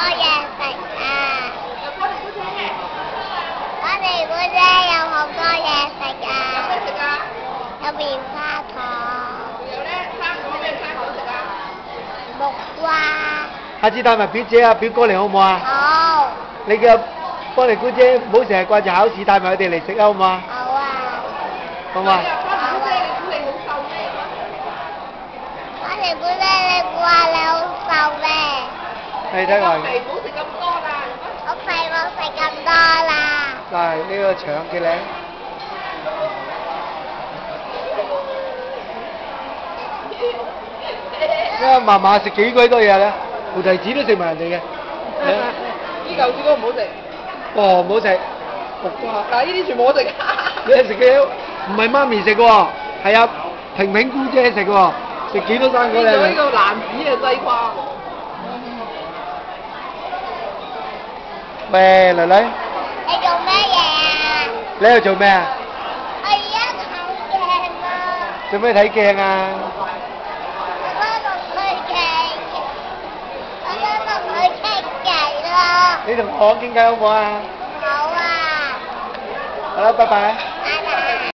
多嘢食啊！我哋姑姐有好多嘢食有啊！咩食啊？有棉花糖、有咧，生果咩生果食啊？木瓜，下次帶埋表姐啊表哥嚟好唔好啊？好，你嘅幫你姑姐唔好成日掛住考試，帶埋佢哋嚟食啊好唔好啊？好啊！好嘛？我哋姑姐，你估你好瘦咩？我哋姑姐你？你睇埋，肥唔好食咁多啦，我肥冇食咁多啦。嗱呢個腸幾靚，因為嫲嫲食幾鬼多嘢咧，菩提子都食埋人哋嘅。呢嚿朱古力唔好食，哦，唔好食，木瓜。嗱呢啲全部我食。你食嘅唔係媽咪食喎，係阿平平姑姐食喎，食幾多生果呢個呢咧？個男子嘅西瓜，喂，女女，你做咩嘢啊？你喺度做咩啊？我而家睇鏡啊！做咩睇鏡啊？我想